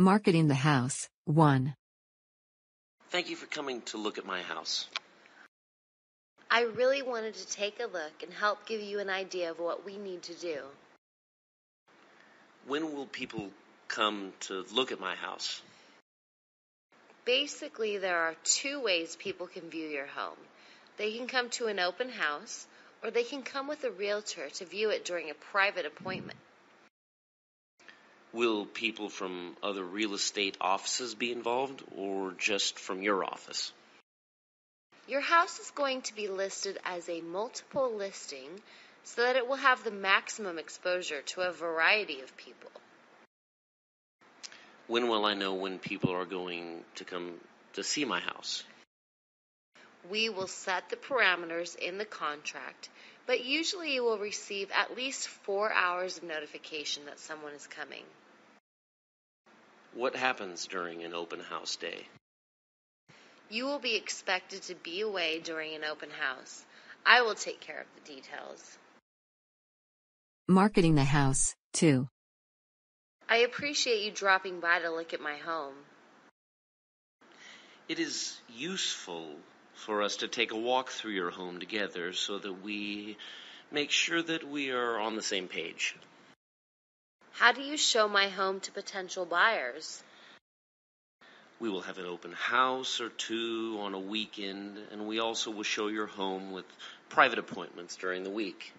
Marketing the house. 1. Thank you for coming to look at my house. I really wanted to take a look and help give you an idea of what we need to do. When will people come to look at my house? Basically, there are two ways people can view your home. They can come to an open house, or they can come with a realtor to view it during a private appointment. Will people from other real estate offices be involved or just from your office? Your house is going to be listed as a multiple listing so that it will have the maximum exposure to a variety of people. When will I know when people are going to come to see my house? We will set the parameters in the contract, but usually you will receive at least four hours of notification that someone is coming. What happens during an open house day? You will be expected to be away during an open house. I will take care of the details. Marketing the house. 2. I appreciate you dropping by to look at my home. It is useful for us to take a walk through your home together so that we make sure that we are on the same page. How do you show my home to potential buyers? We will have an open house or two on a weekend, and we also will show your home with private appointments during the week.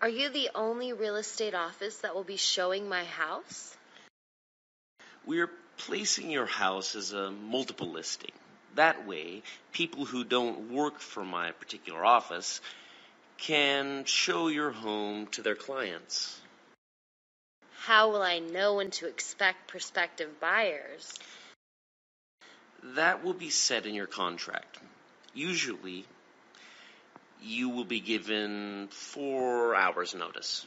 Are you the only real estate office that will be showing my house? We are placing your house as a multiple listing. That way, people who don't work for my particular office can show your home to their clients. How will I know when to expect prospective buyers? That will be set in your contract. Usually, you will be given four hours' notice.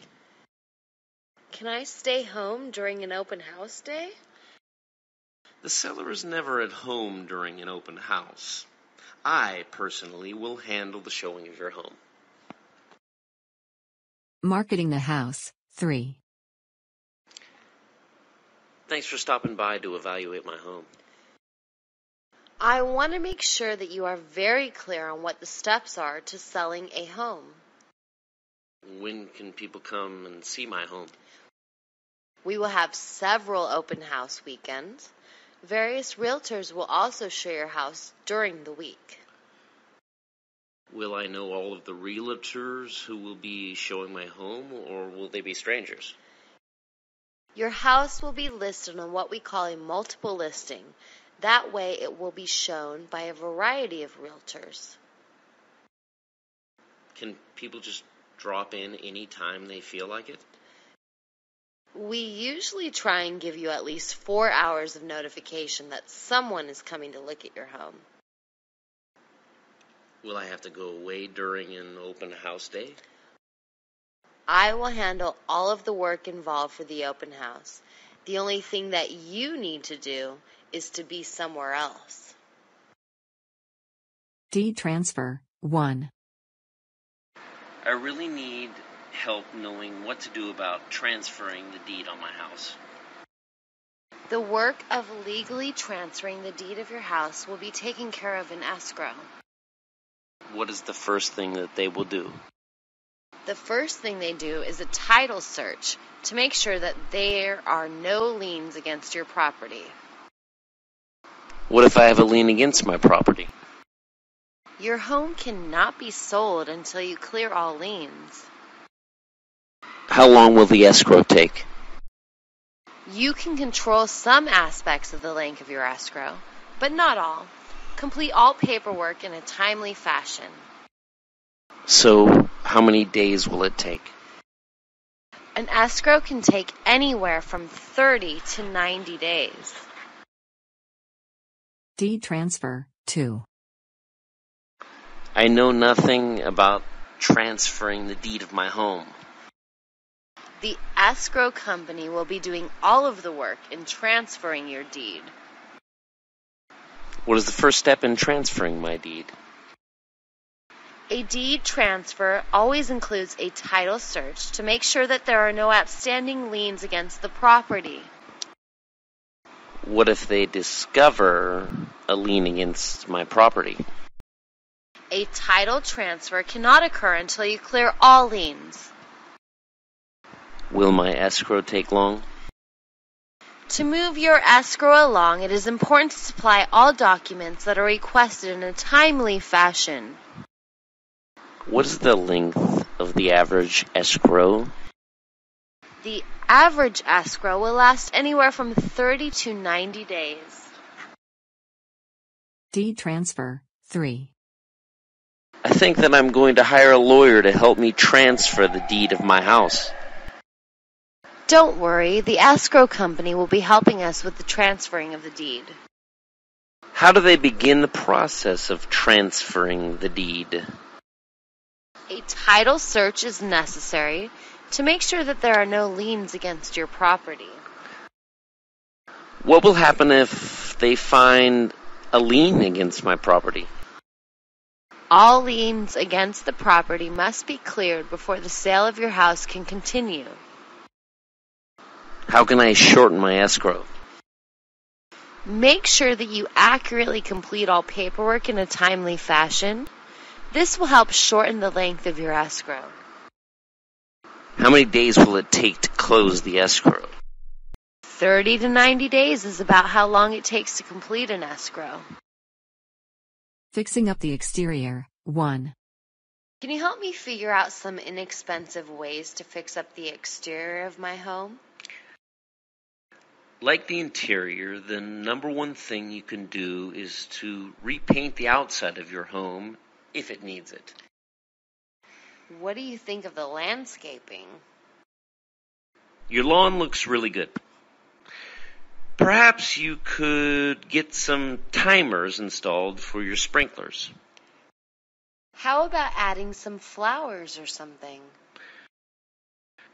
Can I stay home during an open house day? The seller is never at home during an open house. I, personally, will handle the showing of your home. Marketing the house. 3. Thanks for stopping by to evaluate my home. I want to make sure that you are very clear on what the steps are to selling a home. When can people come and see my home? We will have several open house weekends. Various realtors will also show your house during the week. Will I know all of the realtors who will be showing my home, or will they be strangers? Your house will be listed on what we call a multiple listing. That way, it will be shown by a variety of realtors. Can people just drop in any time they feel like it? We usually try and give you at least four hours of notification that someone is coming to look at your home. Will I have to go away during an open house day? I will handle all of the work involved for the open house. The only thing that you need to do is to be somewhere else. Deed transfer. 1. I really need help knowing what to do about transferring the deed on my house. The work of legally transferring the deed of your house will be taken care of in escrow. What is the first thing that they will do? The first thing they do is a title search to make sure that there are no liens against your property. What if I have a lien against my property? Your home cannot be sold until you clear all liens. How long will the escrow take? You can control some aspects of the length of your escrow, but not all. Complete all paperwork in a timely fashion. So, how many days will it take? An escrow can take anywhere from 30 to 90 days. Deed transfer. 2. I know nothing about transferring the deed of my home. The escrow company will be doing all of the work in transferring your deed. What is the first step in transferring my deed? A deed transfer always includes a title search to make sure that there are no outstanding liens against the property. What if they discover a lien against my property? A title transfer cannot occur until you clear all liens. Will my escrow take long? To move your escrow along, it is important to supply all documents that are requested in a timely fashion. What is the length of the average escrow? The average escrow will last anywhere from 30 to 90 days. Deed transfer 3. I think that I'm going to hire a lawyer to help me transfer the deed of my house. Don't worry, the escrow company will be helping us with the transferring of the deed. How do they begin the process of transferring the deed? A title search is necessary to make sure that there are no liens against your property. What will happen if they find a lien against my property? All liens against the property must be cleared before the sale of your house can continue. How can I shorten my escrow? Make sure that you accurately complete all paperwork in a timely fashion. This will help shorten the length of your escrow. How many days will it take to close the escrow? 30 to 90 days is about how long it takes to complete an escrow. Fixing up the exterior 1. Can you help me figure out some inexpensive ways to fix up the exterior of my home? Like the interior, the number one thing you can do is to repaint the outside of your home if it needs it. What do you think of the landscaping? Your lawn looks really good. Perhaps you could get some timers installed for your sprinklers. How about adding some flowers or something?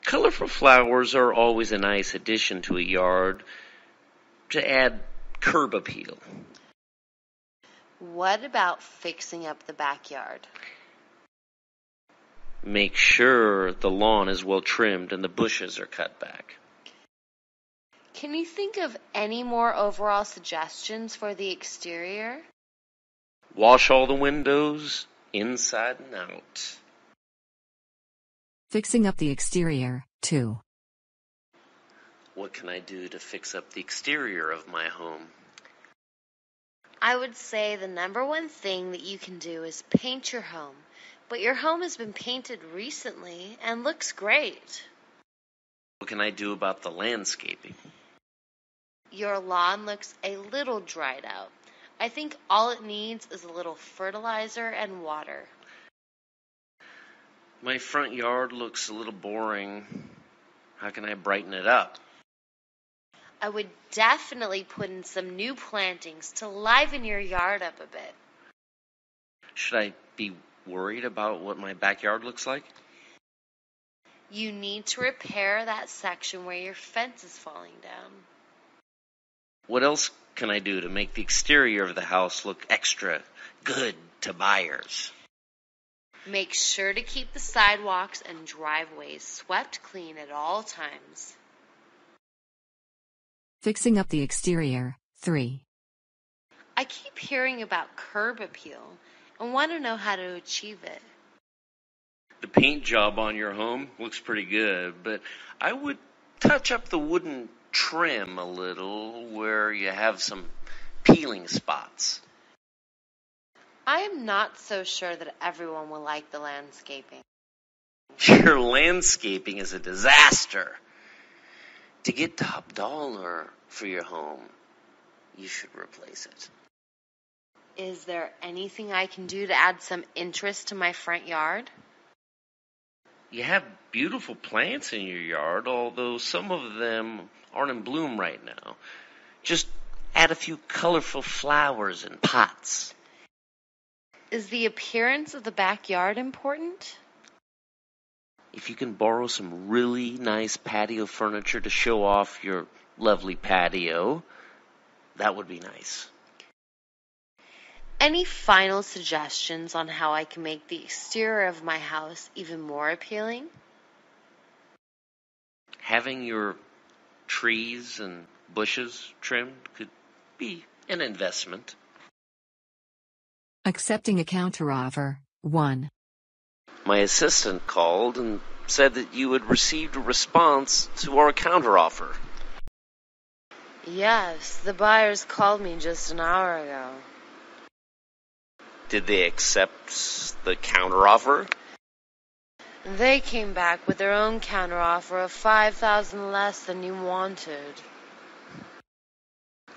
Colorful flowers are always a nice addition to a yard to add curb appeal. What about fixing up the backyard? Make sure the lawn is well trimmed and the bushes are cut back. Can you think of any more overall suggestions for the exterior? Wash all the windows inside and out. Fixing up the exterior 2. What can I do to fix up the exterior of my home? I would say the number one thing that you can do is paint your home. But your home has been painted recently and looks great. What can I do about the landscaping? Your lawn looks a little dried out. I think all it needs is a little fertilizer and water. My front yard looks a little boring. How can I brighten it up? I would definitely put in some new plantings to liven your yard up a bit. Should I be worried about what my backyard looks like? You need to repair that section where your fence is falling down. What else can I do to make the exterior of the house look extra good to buyers? Make sure to keep the sidewalks and driveways swept clean at all times. Fixing up the exterior 3. I keep hearing about curb appeal and want to know how to achieve it. The paint job on your home looks pretty good, but I would touch up the wooden trim a little where you have some peeling spots. I am not so sure that everyone will like the landscaping. Your landscaping is a disaster. To get top dollar for your home, you should replace it. Is there anything I can do to add some interest to my front yard? You have beautiful plants in your yard, although some of them aren't in bloom right now. Just add a few colorful flowers in pots. Is the appearance of the backyard important? If you can borrow some really nice patio furniture to show off your lovely patio, that would be nice. Any final suggestions on how I can make the exterior of my house even more appealing? Having your trees and bushes trimmed could be an investment. Accepting a counteroffer 1. My assistant called and said that you had received a response to our counteroffer. Yes, the buyers called me just an hour ago. Did they accept the counteroffer? They came back with their own counteroffer of 5000 less than you wanted.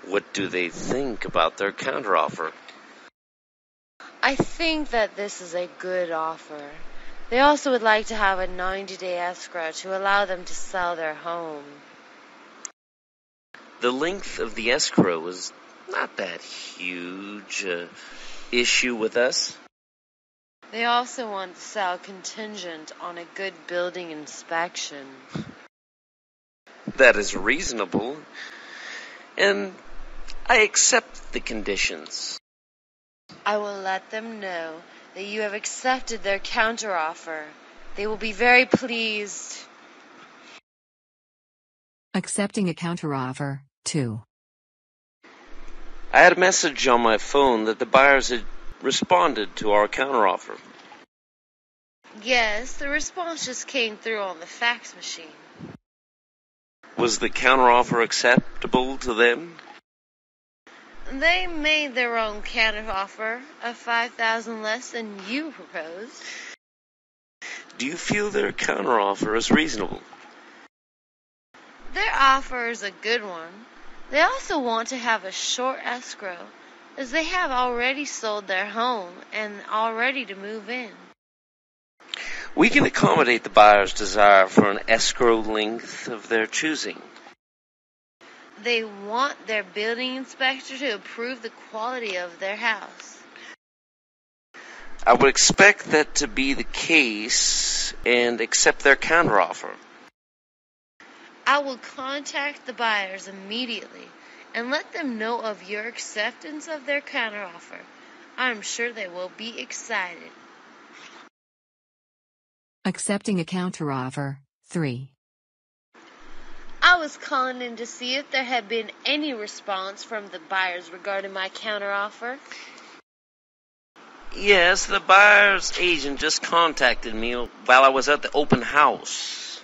What do they think about their counteroffer? I think that this is a good offer. They also would like to have a 90 day escrow to allow them to sell their home. The length of the escrow is not that huge a issue with us. They also want to sell contingent on a good building inspection. That is reasonable. And I accept the conditions. I will let them know that you have accepted their counteroffer. They will be very pleased. Accepting a counteroffer 2. I had a message on my phone that the buyers had responded to our counteroffer. Yes, the response just came through on the fax machine. Was the counteroffer acceptable to them? They made their own counteroffer of 5000 less than you proposed. Do you feel their counteroffer is reasonable? Their offer is a good one. They also want to have a short escrow, as they have already sold their home and are ready to move in. We can accommodate the buyer's desire for an escrow length of their choosing. They want their building inspector to approve the quality of their house. I would expect that to be the case and accept their counteroffer. I will contact the buyers immediately and let them know of your acceptance of their counteroffer. I'm sure they will be excited. Accepting a counteroffer 3. I was calling in to see if there had been any response from the buyers regarding my counteroffer. Yes, the buyer's agent just contacted me while I was at the open house.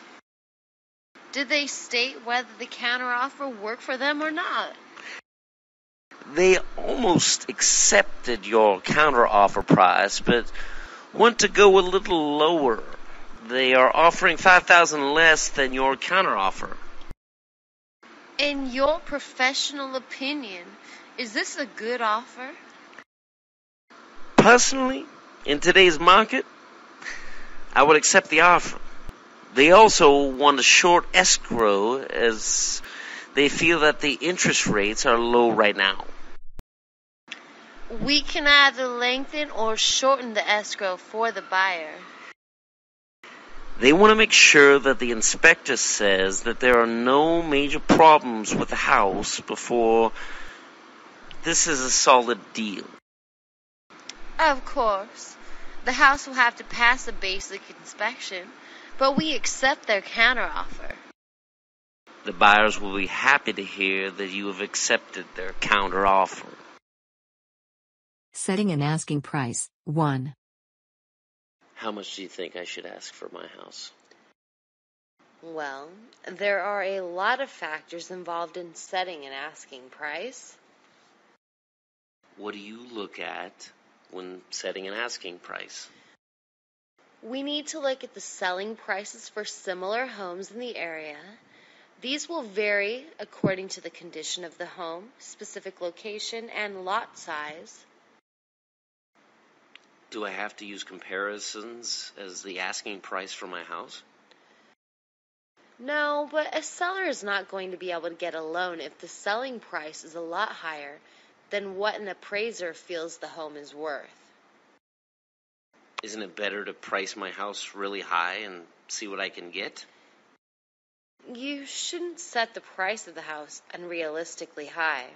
Did they state whether the counteroffer worked for them or not? They almost accepted your counteroffer price, but want to go a little lower. They are offering 5000 less than your counteroffer. In your professional opinion, is this a good offer? Personally, in today's market, I would accept the offer. They also want a short escrow as they feel that the interest rates are low right now. We can either lengthen or shorten the escrow for the buyer. They want to make sure that the inspector says that there are no major problems with the house before this is a solid deal. Of course, the house will have to pass a basic inspection, but we accept their counteroffer. The buyers will be happy to hear that you have accepted their counteroffer. Setting an asking price 1. How much do you think I should ask for my house? Well, there are a lot of factors involved in setting an asking price. What do you look at when setting an asking price? We need to look at the selling prices for similar homes in the area. These will vary according to the condition of the home, specific location, and lot size. Do I have to use comparisons as the asking price for my house? No, but a seller is not going to be able to get a loan if the selling price is a lot higher than what an appraiser feels the home is worth. Isn't it better to price my house really high and see what I can get? You shouldn't set the price of the house unrealistically high.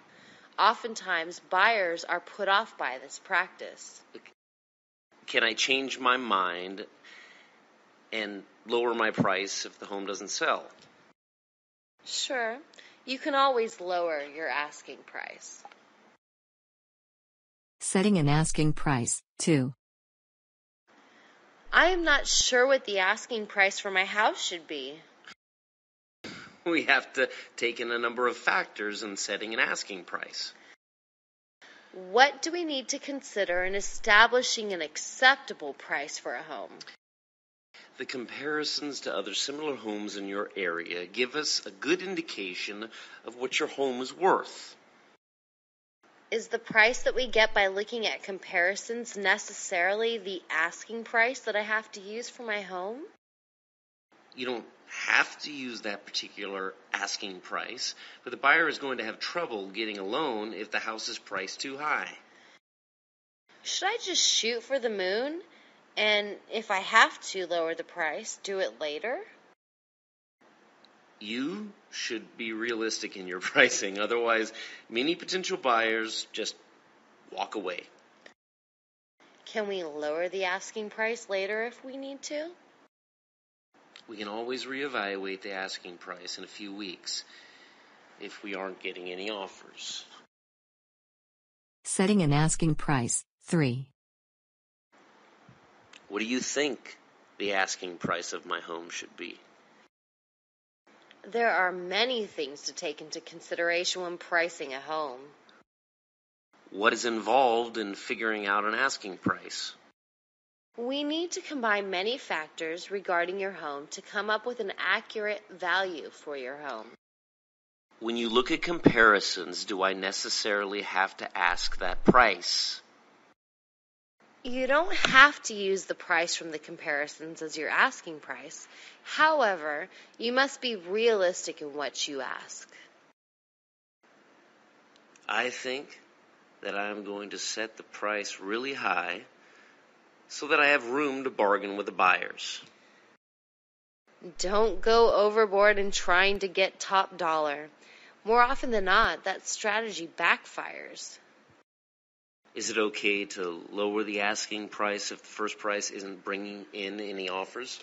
Oftentimes, buyers are put off by this practice. Can I change my mind and lower my price if the home doesn't sell? Sure, you can always lower your asking price. Setting an asking price 2. I am not sure what the asking price for my house should be. We have to take in a number of factors in setting an asking price. What do we need to consider in establishing an acceptable price for a home? The comparisons to other similar homes in your area give us a good indication of what your home is worth. Is the price that we get by looking at comparisons necessarily the asking price that I have to use for my home? You don't have to use that particular asking price, but the buyer is going to have trouble getting a loan if the house is priced too high. Should I just shoot for the moon? And if I have to lower the price, do it later? You should be realistic in your pricing, otherwise, many potential buyers just walk away. Can we lower the asking price later if we need to? We can always reevaluate the asking price in a few weeks if we aren't getting any offers. Setting an asking price 3. What do you think the asking price of my home should be? There are many things to take into consideration when pricing a home. What is involved in figuring out an asking price? We need to combine many factors regarding your home to come up with an accurate value for your home. When you look at comparisons, do I necessarily have to ask that price? You don't have to use the price from the comparisons as your asking price. However, you must be realistic in what you ask. I think that I'm going to set the price really high so that I have room to bargain with the buyers. Don't go overboard in trying to get top dollar. More often than not, that strategy backfires. Is it okay to lower the asking price if the first price isn't bringing in any offers?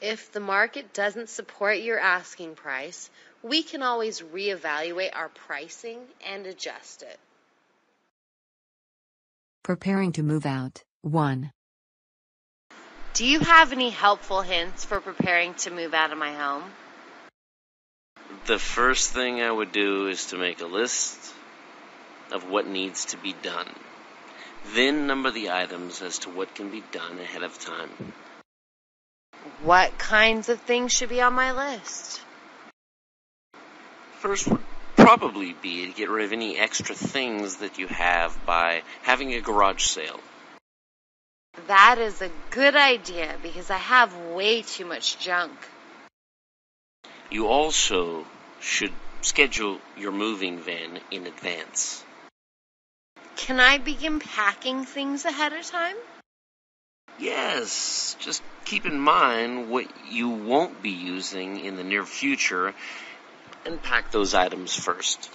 If the market doesn't support your asking price, we can always reevaluate our pricing and adjust it. Preparing to move out 1. Do you have any helpful hints for preparing to move out of my home? The first thing I would do is to make a list of what needs to be done. Then number the items as to what can be done ahead of time. What kinds of things should be on my list? First would probably be to get rid of any extra things that you have by having a garage sale. That is a good idea because I have way too much junk. You also should schedule your moving van in advance. Can I begin packing things ahead of time? Yes, just keep in mind what you won't be using in the near future and pack those items first.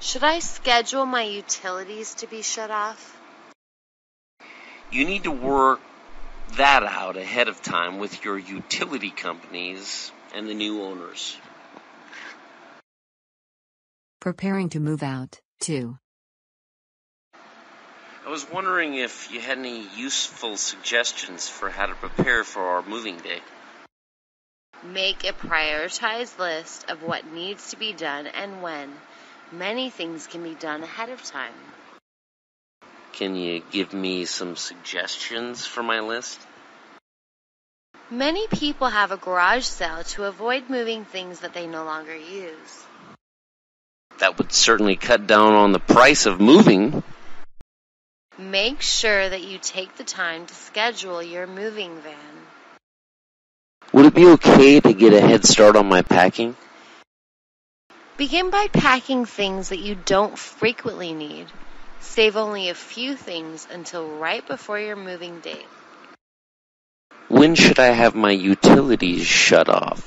Should I schedule my utilities to be shut off? You need to work that out ahead of time with your utility companies and the new owners. Preparing to move out 2. I was wondering if you had any useful suggestions for how to prepare for our moving day. Make a prioritized list of what needs to be done and when. Many things can be done ahead of time. Can you give me some suggestions for my list? Many people have a garage sale to avoid moving things that they no longer use. That would certainly cut down on the price of moving. Make sure that you take the time to schedule your moving van. Would it be okay to get a head start on my packing? Begin by packing things that you don't frequently need. Save only a few things until right before your moving date. When should I have my utilities shut off?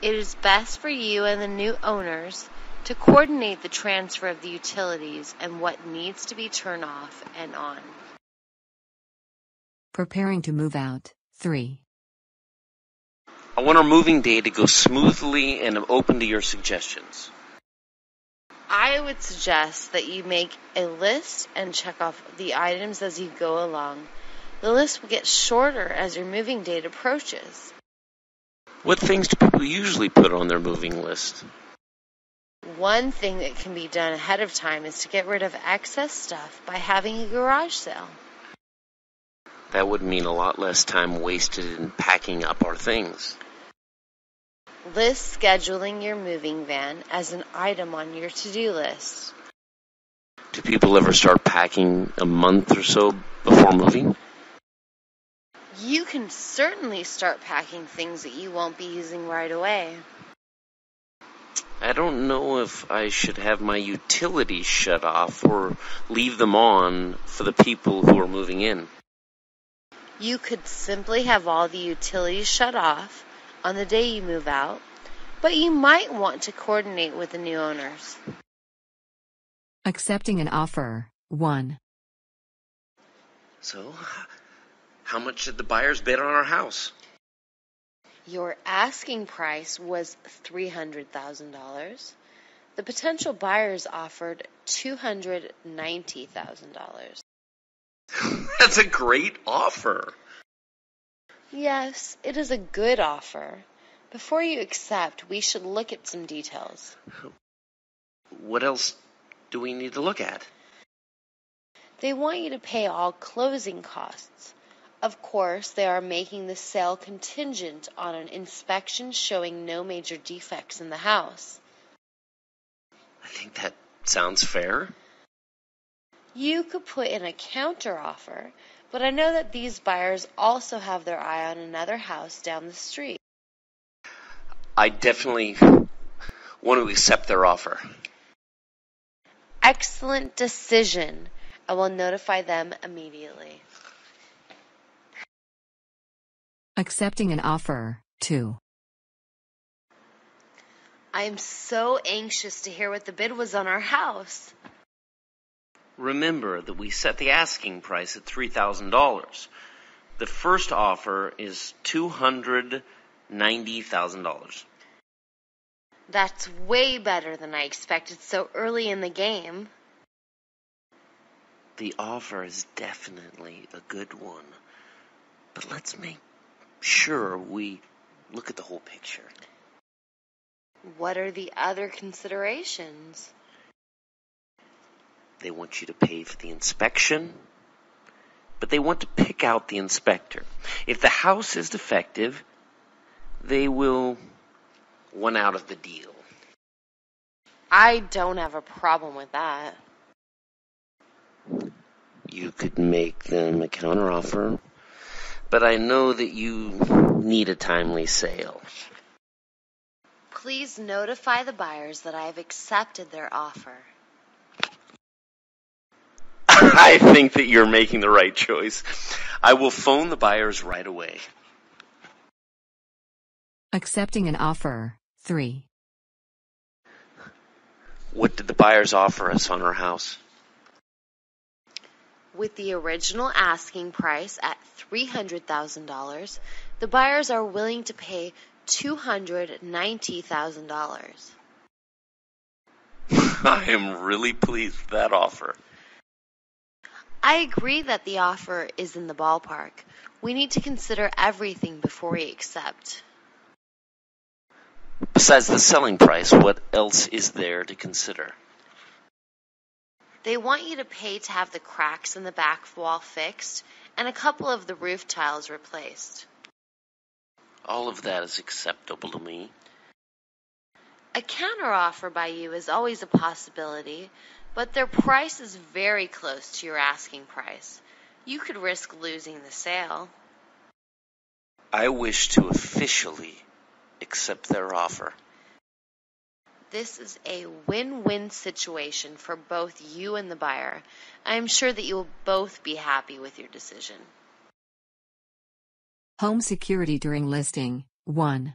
It is best for you and the new owners to coordinate the transfer of the utilities and what needs to be turned off and on. Preparing to move out 3. I want our moving day to go smoothly and I'm open to your suggestions. I would suggest that you make a list and check off the items as you go along. The list will get shorter as your moving date approaches. What things do people usually put on their moving list? One thing that can be done ahead of time is to get rid of excess stuff by having a garage sale. That would mean a lot less time wasted in packing up our things. List scheduling your moving van as an item on your to do list. Do people ever start packing a month or so before moving? You can certainly start packing things that you won't be using right away. I don't know if I should have my utilities shut off or leave them on for the people who are moving in. You could simply have all the utilities shut off on the day you move out, but you might want to coordinate with the new owners. Accepting an offer. 1. So, how much did the buyers bid on our house? Your asking price was $300,000. The potential buyers offered $290,000. That's a great offer. Yes, it is a good offer. Before you accept, we should look at some details. What else do we need to look at? They want you to pay all closing costs. Of course, they are making the sale contingent on an inspection showing no major defects in the house. I think that sounds fair. You could put in a counter offer, but I know that these buyers also have their eye on another house down the street. I definitely want to accept their offer. Excellent decision. I will notify them immediately. Accepting an offer. 2. I am so anxious to hear what the bid was on our house. Remember that we set the asking price at $3,000. The first offer is $290,000. That's way better than I expected so early in the game. The offer is definitely a good one. But let's make sure we look at the whole picture. What are the other considerations? They want you to pay for the inspection, but they want to pick out the inspector. If the house is defective, they will one out of the deal. I don't have a problem with that. You could make them a counteroffer, but I know that you need a timely sale. Please notify the buyers that I have accepted their offer. I think that you're making the right choice. I will phone the buyers right away. Accepting an offer. 3. What did the buyers offer us on our house? With the original asking price at $300,000, the buyers are willing to pay $290,000. I am really pleased with that offer. I agree that the offer is in the ballpark. We need to consider everything before we accept. Besides the selling price, what else is there to consider? They want you to pay to have the cracks in the back wall fixed and a couple of the roof tiles replaced. All of that is acceptable to me. A counteroffer by you is always a possibility, but their price is very close to your asking price. You could risk losing the sale. I wish to officially accept their offer. This is a win win situation for both you and the buyer. I am sure that you will both be happy with your decision. Home security during listing. 1.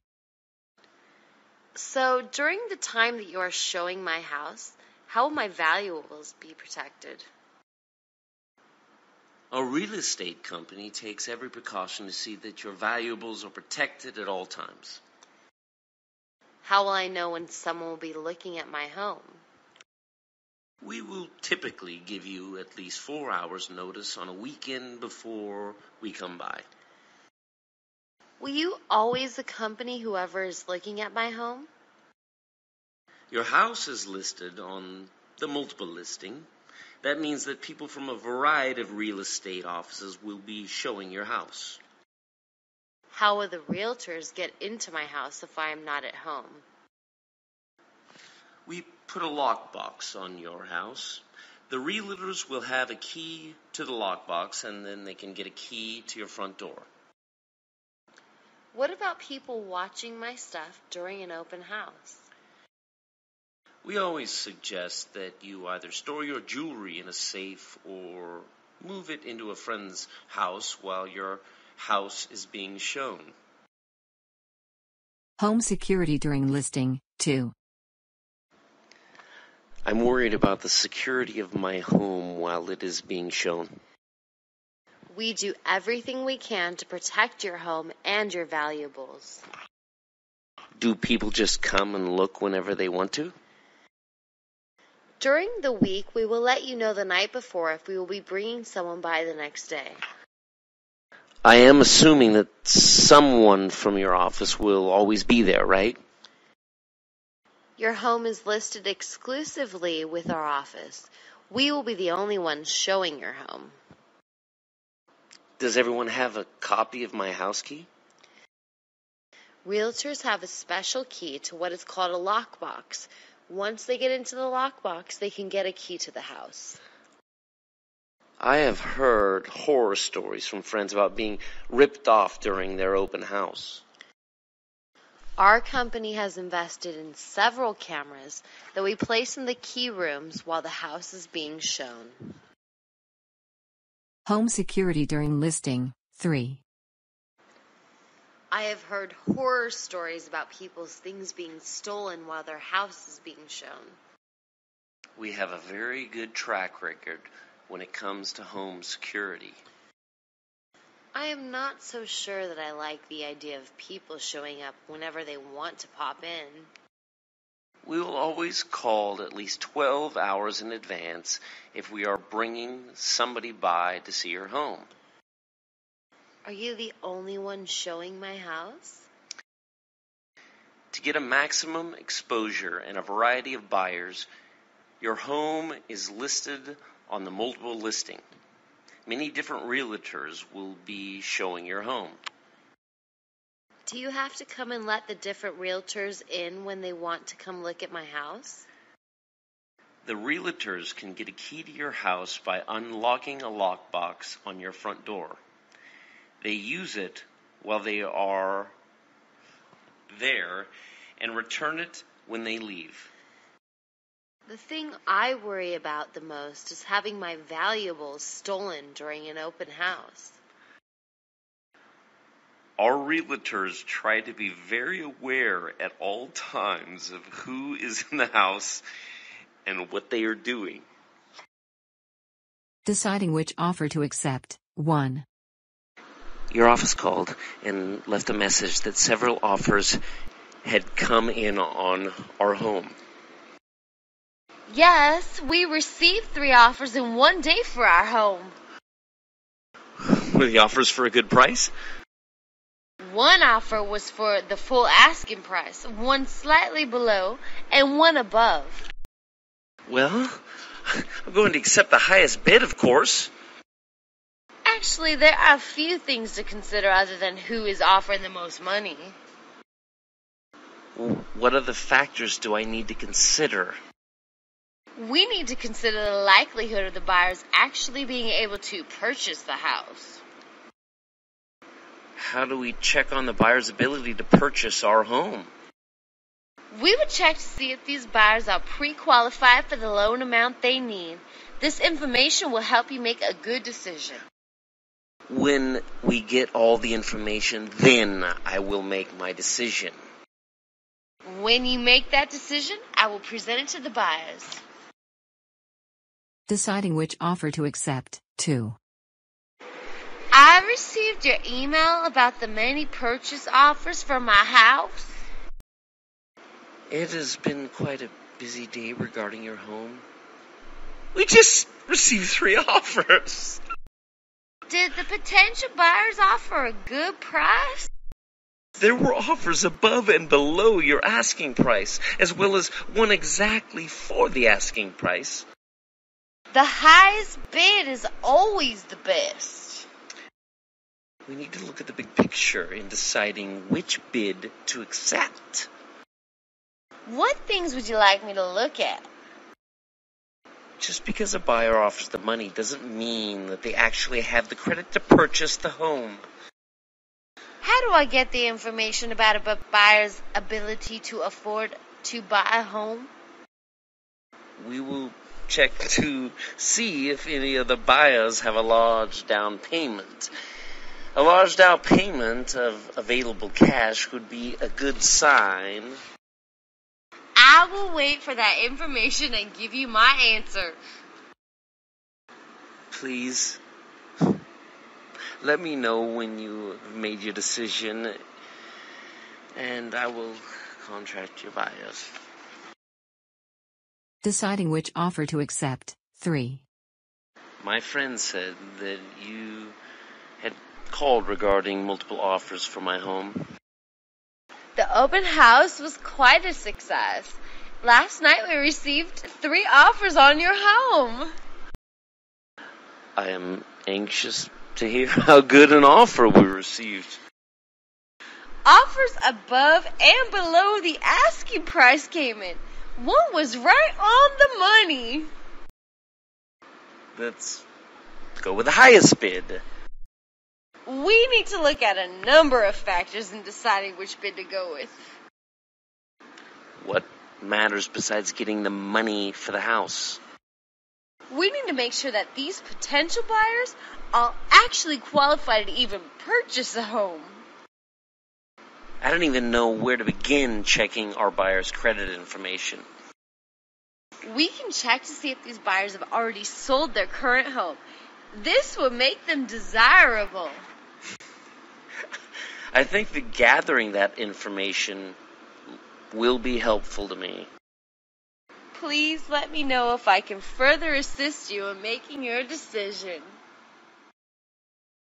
So, during the time that you are showing my house, how will my valuables be protected? A real estate company takes every precaution to see that your valuables are protected at all times. How will I know when someone will be looking at my home? We will typically give you at least four hours notice on a weekend before we come by. Will you always accompany whoever is looking at my home? Your house is listed on the multiple listing. That means that people from a variety of real estate offices will be showing your house. How will the realtors get into my house if I am not at home? We put a lockbox on your house. The realtors will have a key to the lockbox and then they can get a key to your front door. What about people watching my stuff during an open house? We always suggest that you either store your jewelry in a safe or move it into a friend's house while your house is being shown. Home security during listing 2. I'm worried about the security of my home while it is being shown. We do everything we can to protect your home and your valuables. Do people just come and look whenever they want to? During the week, we will let you know the night before if we will be bringing someone by the next day. I am assuming that someone from your office will always be there, right? Your home is listed exclusively with our office. We will be the only ones showing your home. Does everyone have a copy of my house key? Realtors have a special key to what is called a lockbox. Once they get into the lockbox, they can get a key to the house. I have heard horror stories from friends about being ripped off during their open house. Our company has invested in several cameras that we place in the key rooms while the house is being shown. Home security during listing 3. I have heard horror stories about people's things being stolen while their house is being shown. We have a very good track record when it comes to home security. I am not so sure that I like the idea of people showing up whenever they want to pop in. We will always call at least 12 hours in advance if we are bringing somebody by to see your home. Are you the only one showing my house? To get a maximum exposure and a variety of buyers, your home is listed on the multiple listing. Many different realtors will be showing your home. Do you have to come and let the different realtors in when they want to come look at my house? The realtors can get a key to your house by unlocking a lockbox on your front door. They use it while they are there and return it when they leave. The thing I worry about the most is having my valuables stolen during an open house. Our realtors try to be very aware at all times of who is in the house and what they are doing. Deciding which offer to accept 1. Your office called and left a message that several offers had come in on our home. Yes, we received three offers in one day for our home. Were the offers for a good price? One offer was for the full asking price, one slightly below, and one above. Well, I'm going to accept the highest bid, of course. Actually, there are a few things to consider other than who is offering the most money. What other factors do I need to consider? We need to consider the likelihood of the buyers actually being able to purchase the house. How do we check on the buyer's ability to purchase our home? We would check to see if these buyers are pre qualified for the loan amount they need. This information will help you make a good decision. When we get all the information, then I will make my decision. When you make that decision, I will present it to the buyers. Deciding which offer to accept 2. I received your email about the many purchase offers for my house. It has been quite a busy day regarding your home. We just received three offers. Did the potential buyers offer a good price? There were offers above and below your asking price, as well as one exactly for the asking price. The highest bid is always the best. We need to look at the big picture in deciding which bid to accept. What things would you like me to look at? Just because a buyer offers the money doesn't mean that they actually have the credit to purchase the home. How do I get the information about a buyer's ability to afford to buy a home? We will check to see if any of the buyers have a large down payment. A large down payment of available cash would be a good sign. I will wait for that information and give you my answer. Please let me know when you have made your decision, and I will contract your buyers. Deciding which offer to accept. 3. My friend said that you had called regarding multiple offers for my home. The open house was quite a success. Last night we received three offers on your home. I am anxious to hear how good an offer we received. Offers above and below the asking price came in. One was right on the money. Let's go with the highest bid. We need to look at a number of factors in deciding which bid to go with. What matters besides getting the money for the house? We need to make sure that these potential buyers are actually qualified to even purchase a home. I don't even know where to begin checking our buyer's credit information. We can check to see if these buyers have already sold their current home. This would make them desirable. I think that gathering that information will be helpful to me. Please let me know if I can further assist you in making your decision.